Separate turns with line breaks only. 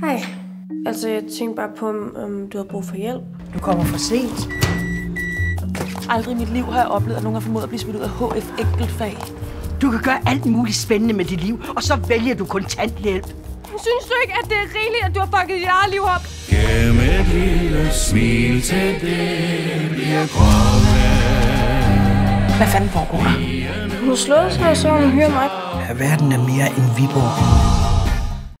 Hej. Altså, jeg tænkte bare på, om, du har brug for hjælp.
Du kommer for sent.
Aldrig i mit liv har jeg oplevet, at nogen har formået at blive smidt ud af HF enkeltfag.
Du kan gøre alt muligt spændende med dit liv, og så vælger du kontanthjælp.
Synes du ikke, at det er rigeligt, at du har fucket dit eget liv op?
Gem et lille smil til det bliver grønne.
Hvad fanden foregår der?
Hun har slået sig, og så hun hører mig.
Ja, verden er mere end Viborg.